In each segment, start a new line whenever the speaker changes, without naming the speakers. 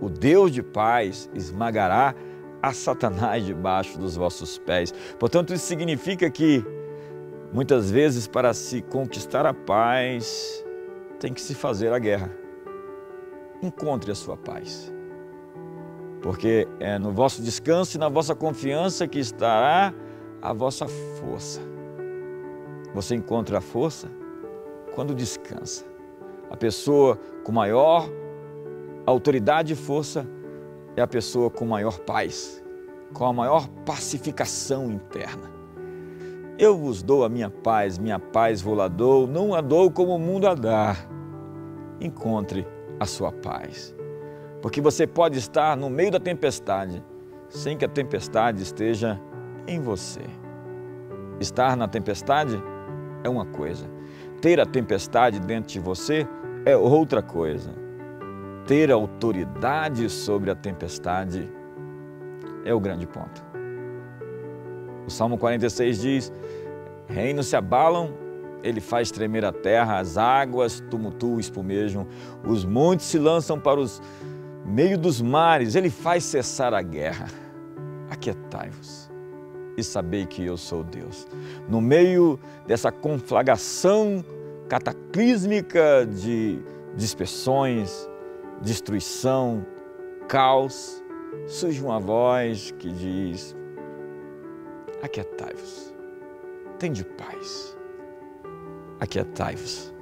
o Deus de paz esmagará a Satanás debaixo dos vossos pés. Portanto, isso significa que muitas vezes para se conquistar a paz tem que se fazer a guerra. Encontre a sua paz. Porque é no vosso descanso e na vossa confiança que estará a vossa força. Você encontra a força quando descansa. A pessoa com maior autoridade e força é a pessoa com maior paz, com a maior pacificação interna. Eu vos dou a minha paz, minha paz vou lá dou, não a dou como o mundo a dá. Encontre a sua paz. Porque você pode estar no meio da tempestade sem que a tempestade esteja em você. Estar na tempestade é uma coisa, ter a tempestade dentro de você é outra coisa. Ter autoridade sobre a tempestade é o grande ponto. O Salmo 46 diz: Reinos se abalam, ele faz tremer a terra, as águas tumultuam, espumejam, os montes se lançam para os meio dos mares, ele faz cessar a guerra. Aquietai-vos e sabei que eu sou Deus. No meio dessa conflagração cataclísmica de dispersões, destruição, caos, surge uma voz que diz: Aquietai-vos, tende paz, aquietai-vos.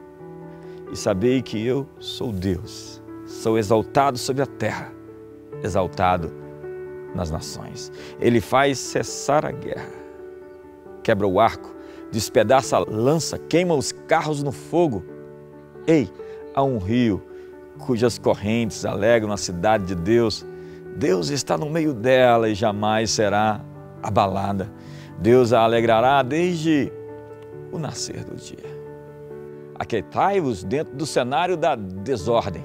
E sabei que eu sou Deus, sou exaltado sobre a terra, exaltado nas nações. Ele faz cessar a guerra, quebra o arco, despedaça a lança, queima os carros no fogo. Ei, há um rio cujas correntes alegram a cidade de Deus. Deus está no meio dela e jamais será abalada. Deus a alegrará desde o nascer do dia. Aquietai-vos dentro do cenário da desordem,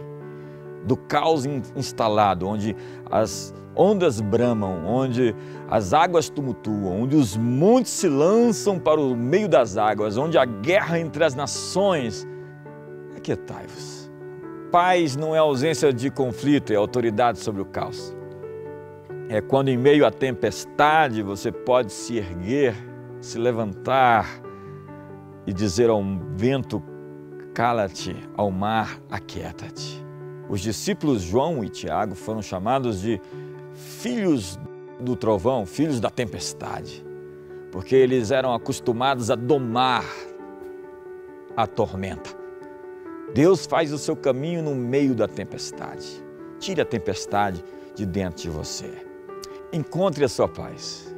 do caos instalado, onde as ondas bramam, onde as águas tumultuam, onde os montes se lançam para o meio das águas, onde a guerra entre as nações. Aquietai-vos. Paz não é ausência de conflito, é autoridade sobre o caos. É quando, em meio à tempestade, você pode se erguer, se levantar e dizer ao vento: cala-te, ao mar, aquieta-te. Os discípulos João e Tiago foram chamados de filhos do trovão, filhos da tempestade, porque eles eram acostumados a domar a tormenta. Deus faz o seu caminho no meio da tempestade. Tire a tempestade de dentro de você. Encontre a sua paz,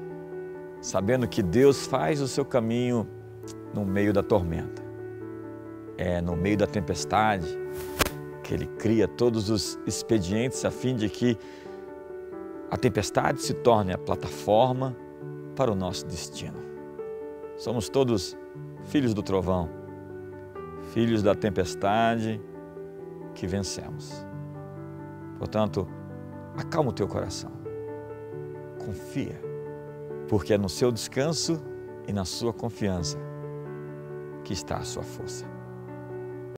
sabendo que Deus faz o seu caminho no meio da tormenta. É no meio da tempestade que Ele cria todos os expedientes a fim de que a tempestade se torne a plataforma para o nosso destino. Somos todos filhos do trovão, filhos da tempestade que vencemos. Portanto, acalma o teu coração, confia, porque é no seu descanso e na sua confiança que está a sua força.